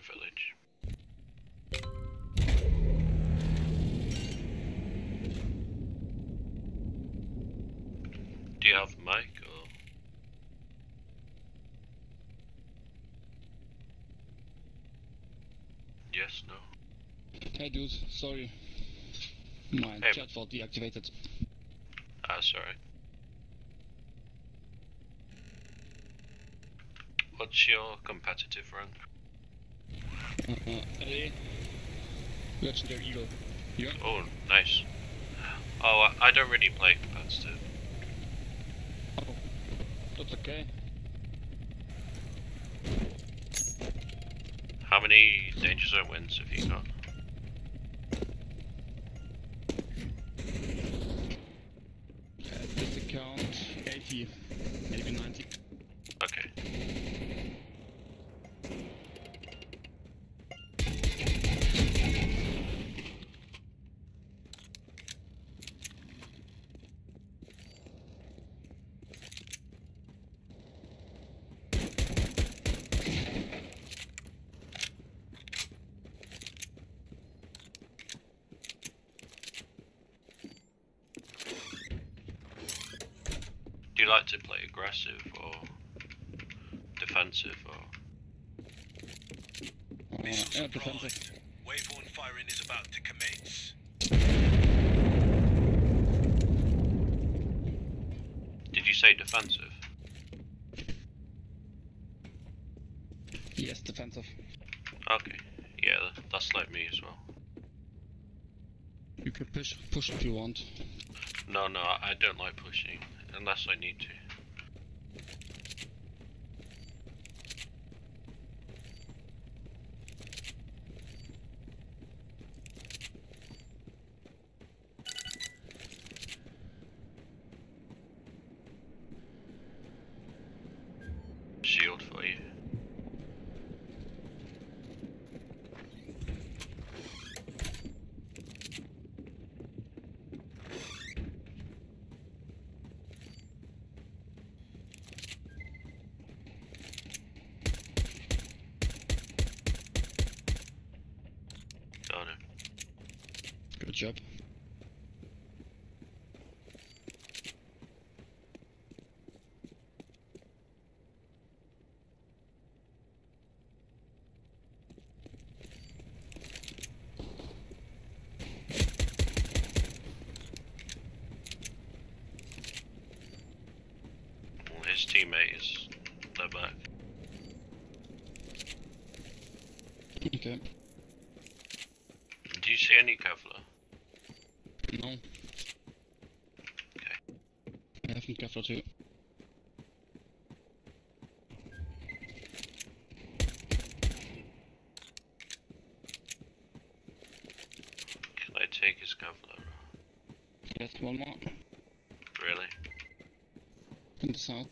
village. Do you have mic or? Yes, no. Hey dude, sorry. My Hey. chat deactivated. Ah, sorry. What's your competitive rank? Uh, uh, Legendary Eagle. Yeah. Oh, nice. Oh, I, I don't really play competitive. Oh, that's okay. How many Danger Zone wins have you got? At this account, 80, maybe 90. Okay. Do you like to play aggressive or defensive or? Uh, yeah, defensive. Waveborne firing is about to commence. Did you say defensive? Yes, defensive. Okay. Yeah, that's like me as well. You can push, push if you want. No, no, I I don't like pushing unless I need to. Shield for you. Got it. Good job. Well, his teammate is they're back. Okay. Do you see any Kevlar? No. Okay. I have too. Can I take his Kevlar? Yes, one more. Really? In the south.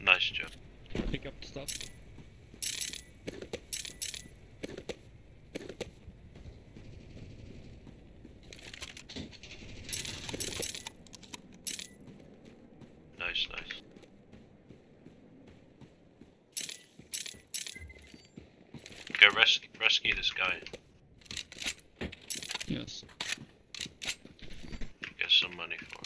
Nice job. Pick up the stuff. Nice, nice. Go res- rescue this guy. Yes. Get some money for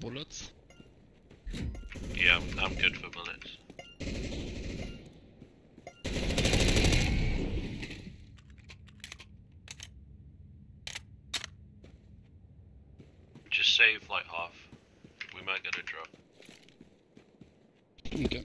bullets? Yeah, I'm, I'm good for bullets. Just save like half. We might get a drop. Okay.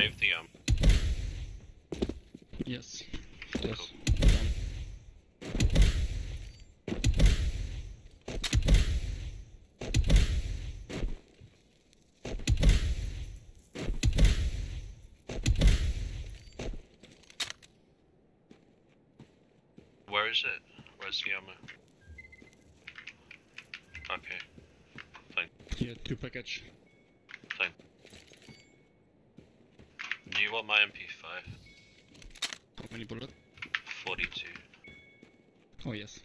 Save the um? Yes. Yes. Cool. Where is it? Where's the ammo? Okay. Thank. Here, two package. Thank. Do you want my MP5? How many bullet? 42. Oh yes.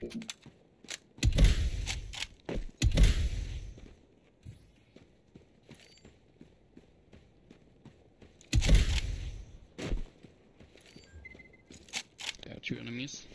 There are two enemies.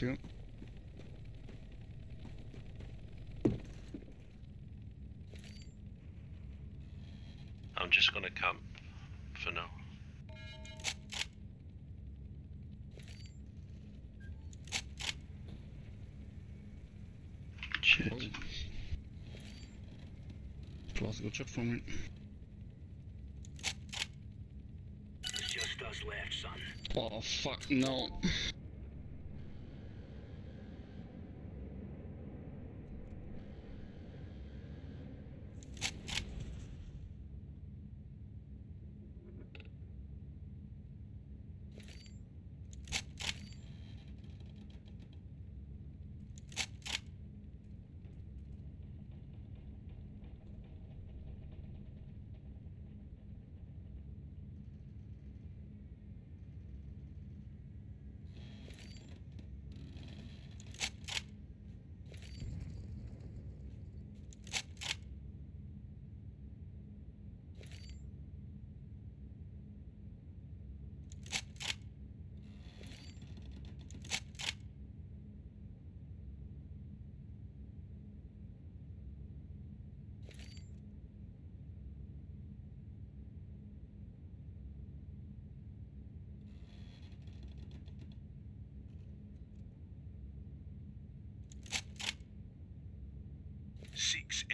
There are two. I'm just gonna camp for now. Shit. Oh. That was a good shot from me. It's just us left, son. Oh fuck, no. six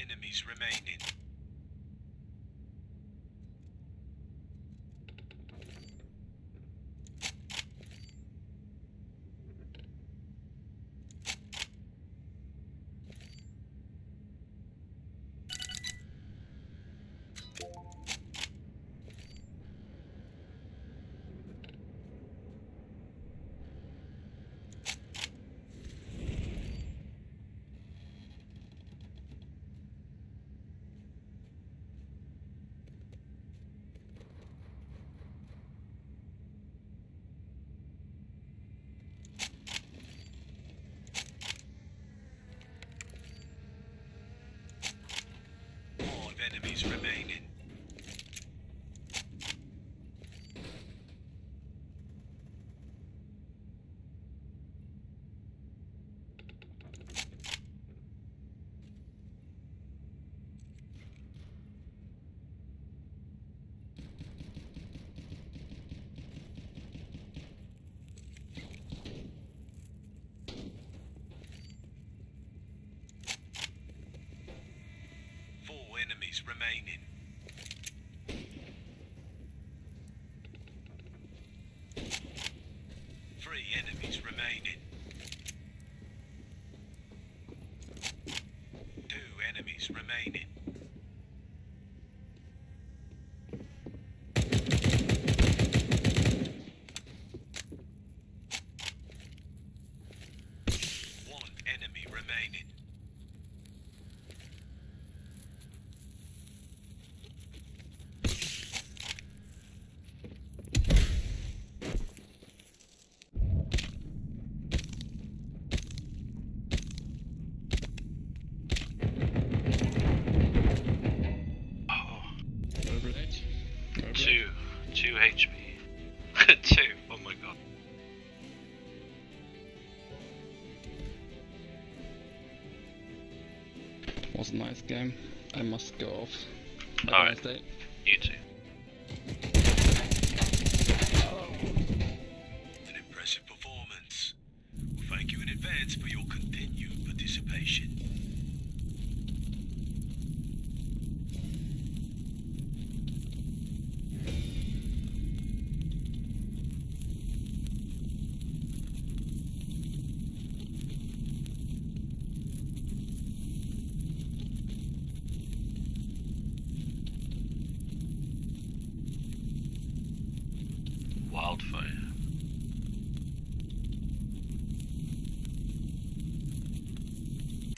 enemies remain. remaining. was a nice game. I must go off. All right. You too.